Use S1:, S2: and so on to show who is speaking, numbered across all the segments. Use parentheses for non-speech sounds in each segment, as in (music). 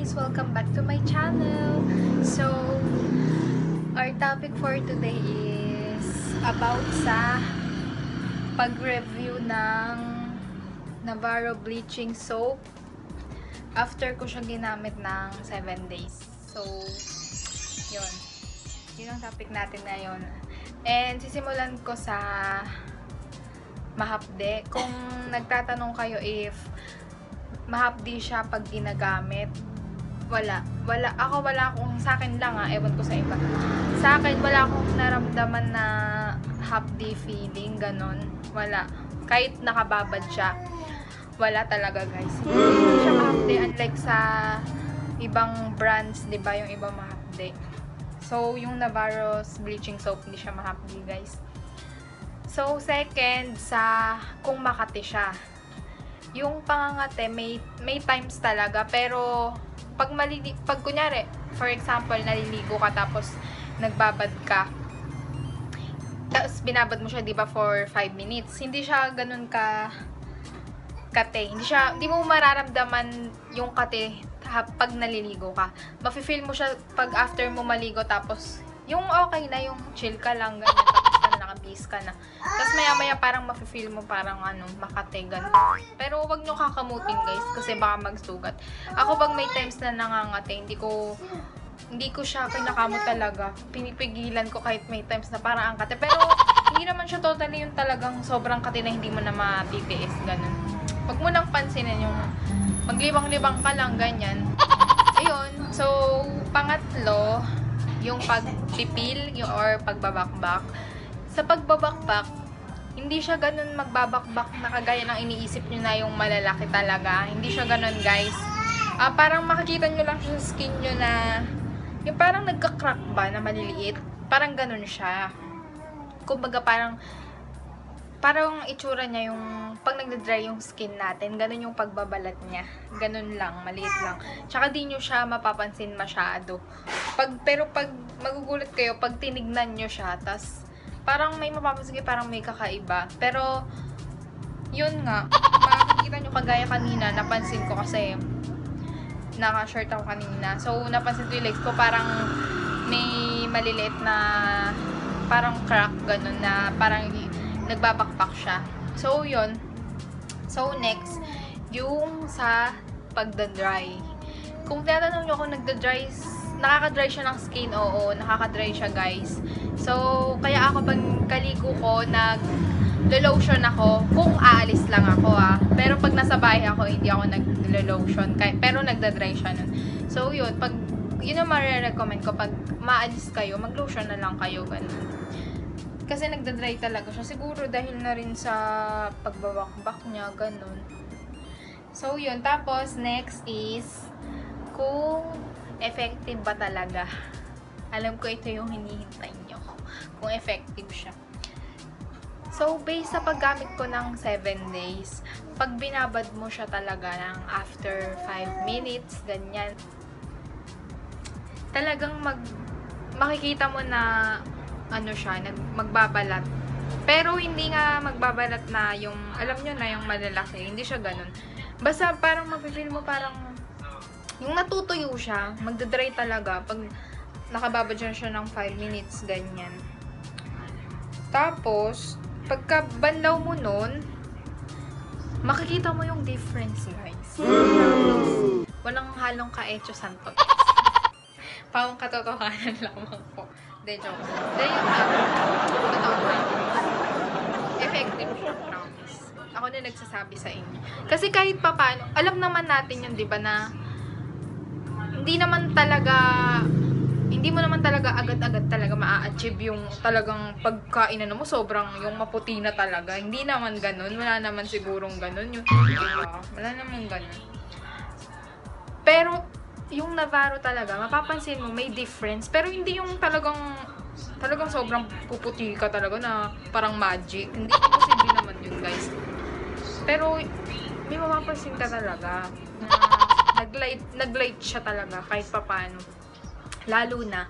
S1: guys! Welcome back to my channel! So, our topic for today is about sa pag-review ng Navarro Bleaching Soap after ko siya ginamit ng 7 days. So, yun. Yun ang topic natin ngayon. And sisimulan ko sa mahapde. Kung nagtatanong kayo if mahapdi siya pag ginagamit. Wala. Wala. Ako wala akong, sa akin lang ah, ewan ko sa iba. Sa akin, wala akong naramdaman na hapdi feeling, ganon. Wala. Kahit nakababad siya. Wala talaga guys. Hindi siya mahapdi unlike sa ibang brands, di ba? Yung ibang mahapdi. So, yung Navarro's bleaching soap, hindi siya mahapdi guys. So, second, sa kung makati siya yung pangangate may may times talaga pero pag malili pag kunyari for example naliligo ka tapos nagbabad ka tapos binabad mo siya 'di ba for 5 minutes hindi siya ganun ka kate. Hindi siya hindi mo mararamdaman yung kate pag naliligo ka. Mafe-feel mo siya pag after mo maligo tapos yung okay na yung chill ka lang ganun tapos ka na tapos maya maya parang mafe-feel mo parang ano makate ganun pero wag nyo kakamutin guys kasi baka magsugat ako pag may times na nangangate hindi ko hindi ko siya kinakamot talaga. Pinipigilan ko kahit may times na parang ang kate. Pero hindi naman siya totally yung talagang sobrang kate na hindi mo na ma-PPS. Ganun. Huwag mo nang pansinin yung maglibang-libang ka lang, ganyan. Ayun. So, pangatlo, yung pagpipil yung, or pagbabakbak. Sa pagbabakbak, hindi siya ganun magbabakbak na kagaya ng iniisip nyo na yung malalaki talaga. Hindi siya ganun, guys. Ah, parang makikita nyo lang sa skin nyo na yung parang nagka-crack ba na maliliit. Parang ganun siya. Kumbaga parang parang itsura niya yung pag nagda-dry yung skin natin, ganun yung pagbabalat niya. Ganun lang, maliit lang. Tsaka di nyo siya mapapansin masyado. Pag, pero pag magugulat kayo, pag tinignan nyo siya, tas parang may mapapansin parang may kakaiba. Pero, yun nga, makikita nyo kagaya kanina, napansin ko kasi naka-shirt ako kanina. So, napansin ko yung legs ko, parang may maliliit na parang crack, ganun, na parang nagbabakbak siya. So, yun. So, next, yung sa pagda-dry. Kung tinatanong nyo kung nagda-dry, nakaka-dry siya ng skin, oo, nakaka-dry siya, guys. So, kaya ako pag kaligo ko, nag lotion ako kung aalis lang ako ah. Pero pag nasa bahay ako, hindi ako nag-lotion. Pero nagda-dry siya nun. So, yun. Pag, yun ang marirecommend ko. Pag maalis kayo, mag-lotion na lang kayo. Ganun. Kasi nagda-dry talaga siya. Siguro dahil na rin sa pagbabakbak niya. Ganun. So, yun. Tapos, next is kung effective ba talaga. Alam ko ito yung hinihintay nyo. Kung effective siya. So, based sa paggamit ko ng 7 days, pag binabad mo siya talaga ng after 5 minutes, ganyan, talagang mag, makikita mo na, ano siya, nag, magbabalat. Pero hindi nga magbabalat na yung, alam nyo na yung malalaki, hindi siya ganun. Basta parang mapifeel mo parang, yung natutuyo siya, magdadry talaga, pag nakababad siya siya ng 5 minutes, ganyan. Tapos, pagka banlaw mo nun, makikita mo yung difference, guys. Walang halong ka-echo santo. (laughs) Pawang katotohanan lamang po. Hindi, joke. Hindi, yun lang. Totoo ba? Effective siya, promise. Ako na nagsasabi sa inyo. Kasi kahit pa paano, alam naman natin yun, di ba, na hindi naman talaga hindi mo naman talaga agad-agad talaga maa-achieve yung talagang pagkain ano mo sobrang yung maputi na talaga. Hindi naman ganun. Wala naman sigurong ganun. Yung, diba? Wala naman ganun. Pero, yung Navarro talaga, mapapansin mo, may difference. Pero hindi yung talagang, talagang sobrang puputi ka talaga na parang magic. Hindi posible naman yun, guys. Pero, may mapapansin ka talaga na nag-light, nag-light siya talaga kahit papano. Lalo na,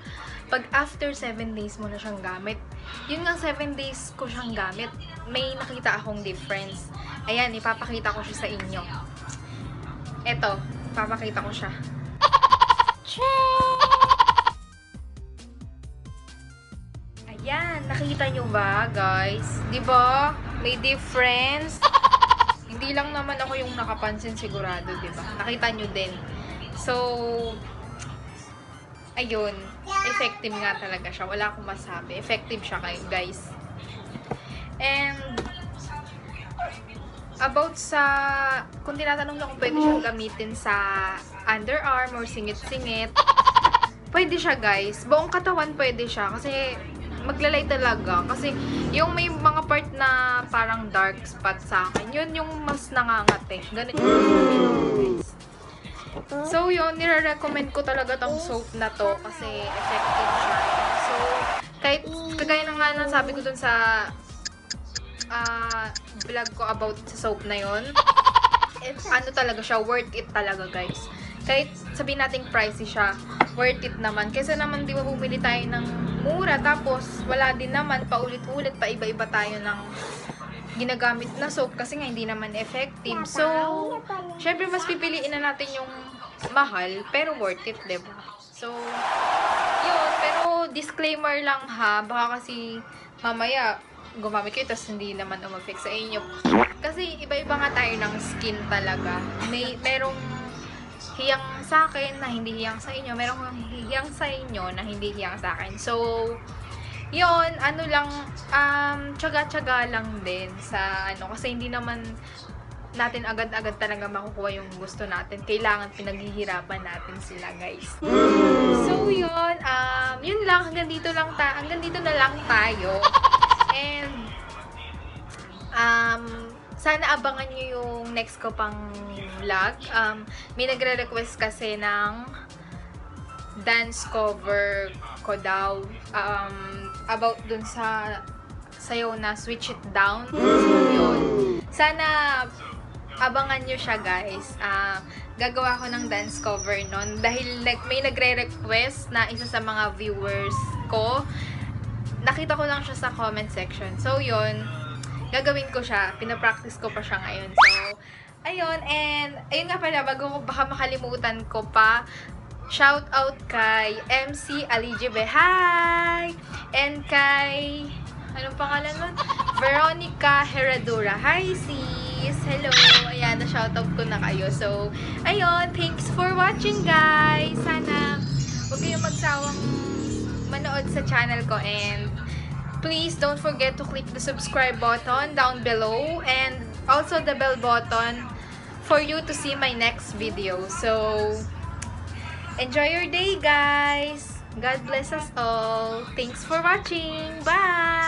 S1: pag after 7 days mo na siyang gamit, yun nga 7 days ko siyang gamit, may nakita akong difference. Ayan, ipapakita ko siya sa inyo. Eto, ipapakita ko siya. Ayan, nakita nyo ba, guys? Ba? May difference. Hindi lang naman ako yung nakapansin sigurado, ba? Nakita nyo din. So, ayun. Effective nga talaga siya. Wala akong masabi. Effective siya kayo, guys. And, about sa, kung tinatanong na kung pwede siyang gamitin sa underarm or singit-singit, pwede siya guys. Buong katawan pwede siya kasi maglalay talaga. Kasi yung may mga part na parang dark spot sa akin, yun yung mas nangangat eh. Ganun yung guys. So yun, nire-recommend ko talaga tong soap na to kasi effective siya. So, kahit kagaya na nga ng sabi ko dun sa ah vlog ko about sa soap na eh, ano talaga siya, worth it talaga guys. Kahit sabihin nating pricey siya, worth it naman. Kasi naman di ba bumili tayo ng mura tapos wala din naman paulit-ulit pa iba-iba tayo ng ginagamit na soap kasi nga hindi naman effective. So, syempre mas pipiliin na natin yung mahal pero worth it, ba? So, yun, pero disclaimer lang ha, baka kasi mamaya gumamit kayo tapos hindi naman umafect sa inyo. Kasi iba-iba nga tayo ng skin talaga. May merong hiyang sa akin na hindi hiyang sa inyo. Merong hiyang sa inyo na hindi hiyang sa akin. So, yun, ano lang, um, tsaga-tsaga lang din sa ano. Kasi hindi naman natin agad-agad talaga makukuha yung gusto natin. Kailangan pinaghihirapan natin sila, guys. So, yun. Um, yun lang. Hanggang dito lang ta hanggang dito na lang tayo. And, um, sana abangan nyo yung next ko pang vlog. Um, may nagre-request kasi ng dance cover ko daw. Um, about dun sa sayo na Switch It Down. Yun. Sana abangan nyo siya guys. Ah, gagawa ko ng dance cover nun. Dahil like, may nagre-request na isa sa mga viewers ko. Nakita ko lang siya sa comment section. So, yun. Gagawin ko siya. Pinapractice ko pa siya ngayon. So, ayun. And, ayun nga pala, bago ko baka makalimutan ko pa, shout out kay MC Alijibe. Hi! And kay, anong pangalan nun? Veronica Heradura. Hi, sis! Hello! Ayan, na-shoutout ko na kayo. So, ayun. Thanks for watching, guys! Sana, huwag kayong magsawang manood sa channel ko and please don't forget to click the subscribe button down below and also the bell button for you to see my next video. So, enjoy your day, guys! God bless us all. Thanks for watching. Bye!